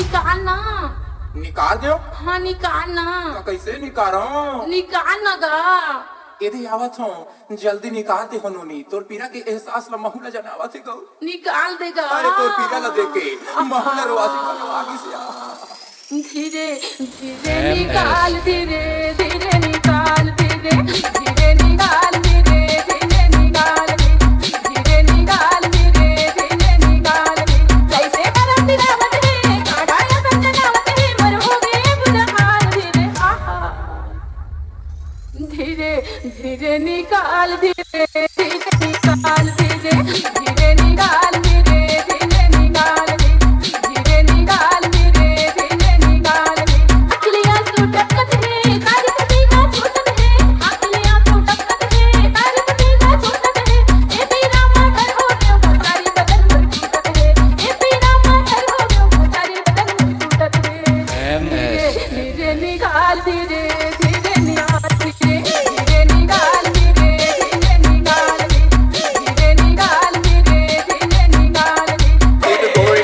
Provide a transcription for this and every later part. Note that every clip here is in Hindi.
निकाल ना निकाल दो हाँ निकाल ना तो कैसे निकालो? निकाल ना गा यदि आवत हो। जल्दी निकाल दे हनुनी। तोर पीरा के एहसास ला महूला जनावत है गौ। निकाल देगा अरे तोर पीरा ला देखे महूला का आगे से आ धीरे धीरे निकाल धीरे धीरे निकाल धीरे धीरे निकाल धीरे धीरे निकाल धीरे धीरे निकाल धीरे निकाल धीरे धीरे निकाल। अखलियाँ तू टपकत है तारी पति का छूटत है। अखलियाँ तू टपकत है तारी पति का छूटत है। ए हो गयो तारी बदन मुर टूटत है। ए पीरा मगर हो गयो तारी बदन मुर टूटत है। धीरे निकाल धीरे।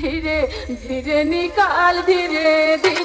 धीरे धीरे निकाल धीरे धीरे।